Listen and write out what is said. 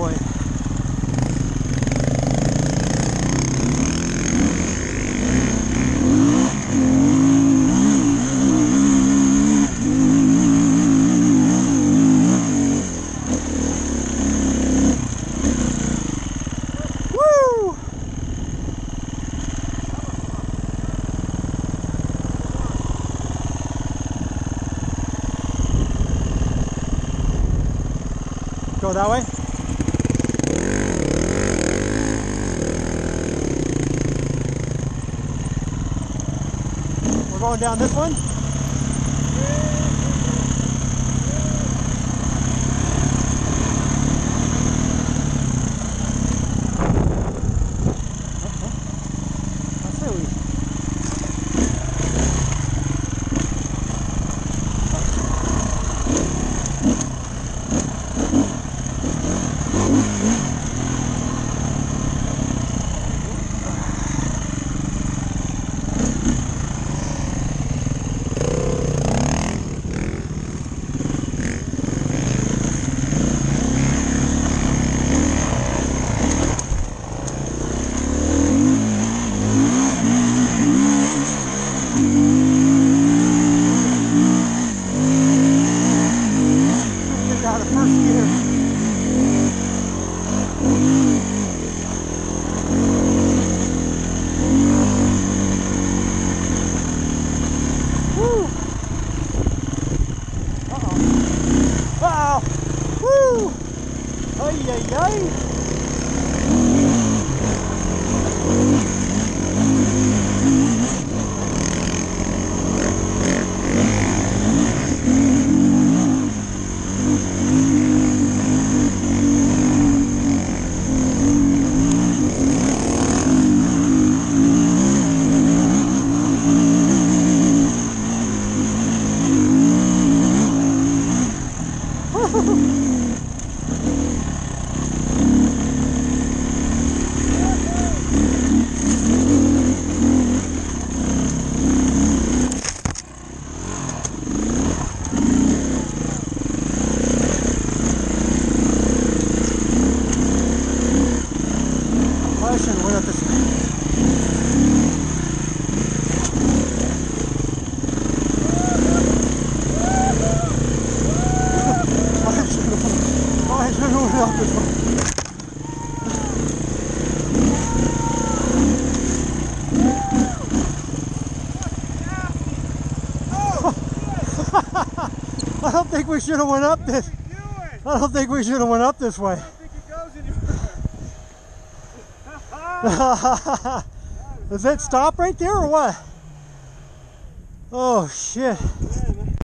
boy. Go that way? We're going down this one? Ây dây dây Woohoo! Have went this one. I don't think we should have went up this. I don't think we should have went up this way. Does it stop right there or what? Oh shit.